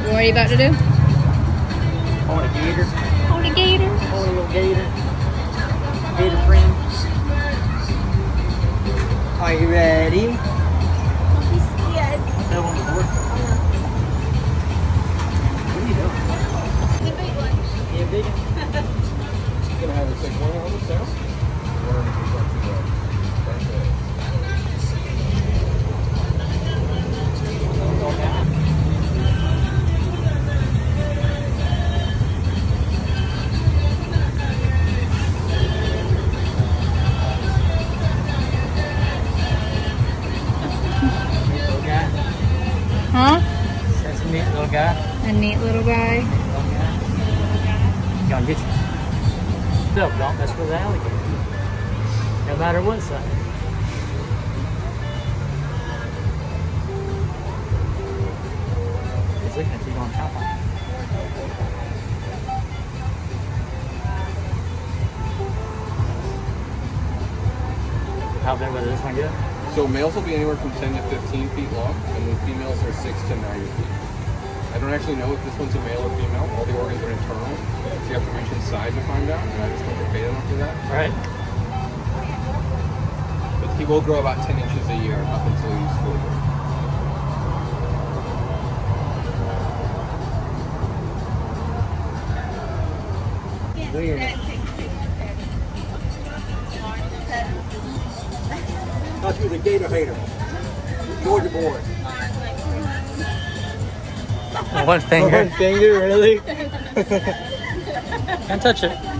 What are you about to do? On a gator. Hold a gator. On a little gator. Gator friend. Are you ready? No on the board. What are you doing? The big one. Yeah, big. Gonna have a sick one Huh? That's a neat little guy. A neat little guy. Gonna get you. Look, don't mess with the alligator. No matter what size. He's looking at you going, chop on. How big was this one get? So males will be anywhere from 10 to 15 feet long, and then females are 6 to 9 feet. I don't actually know if this one's a male or female. All the organs are internal, so you have to reach inside to find out, and I just don't get paid enough for that. Right? But he will grow about 10 inches a year up until he's fully grown. Weird. Thought you was a gator hater. Georgia boy. One finger. One finger, really? Can't touch it.